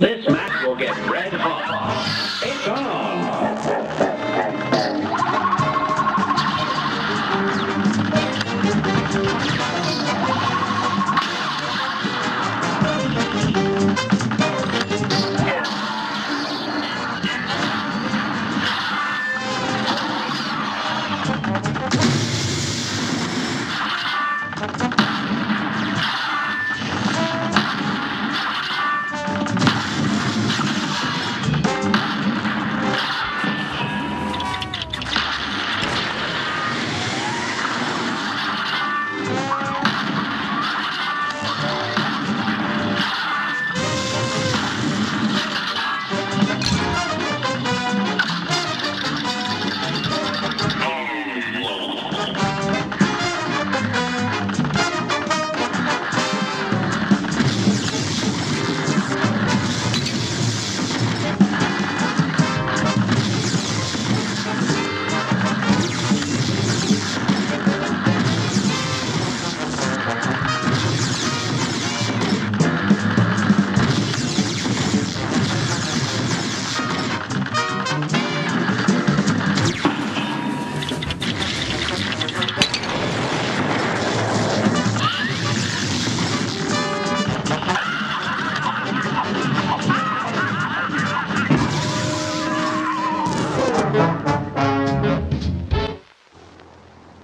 This match will get red hot. It's on.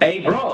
Hey, bro.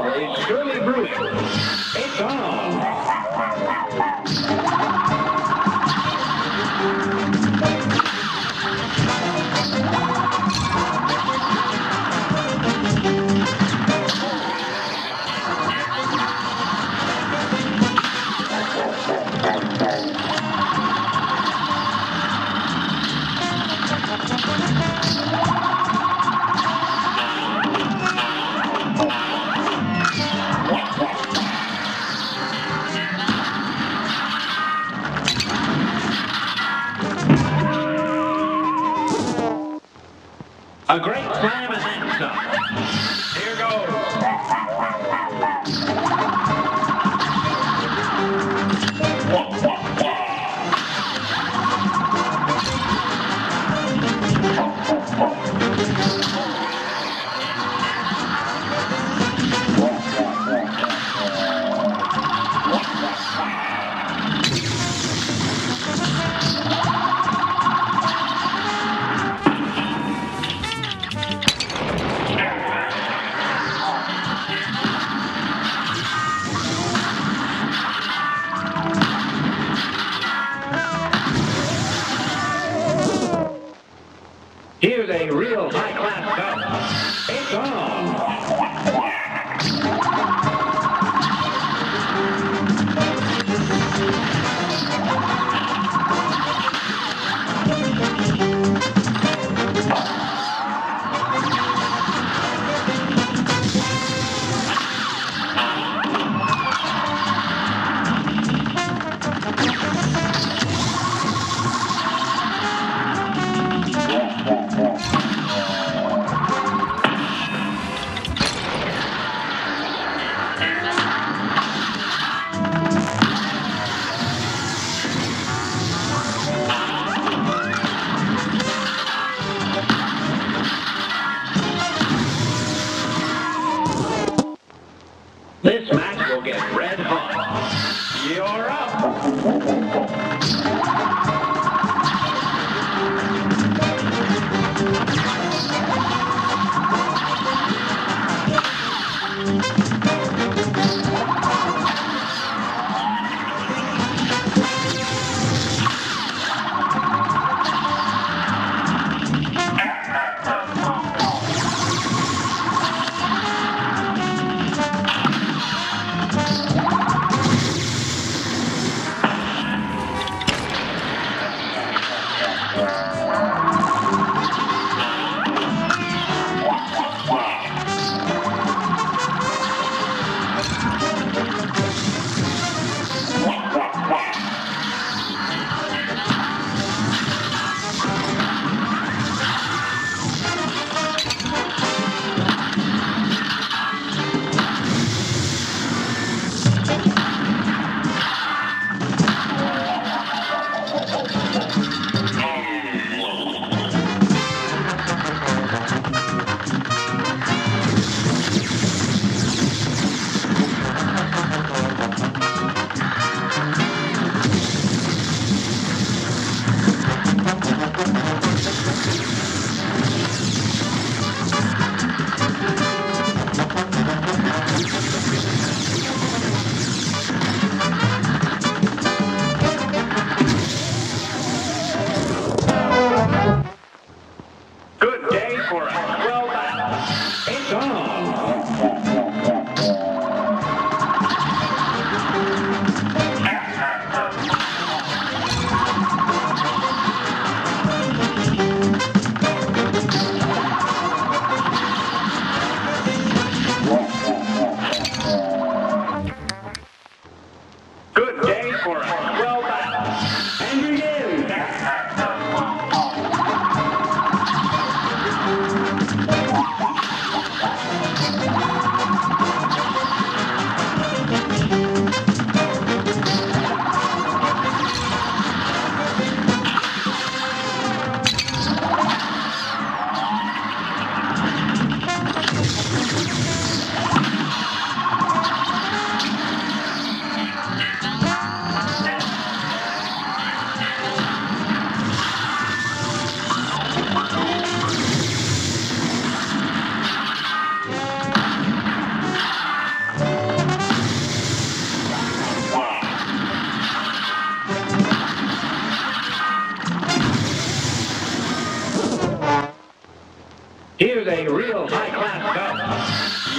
that.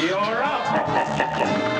You're up.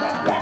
감사합니다.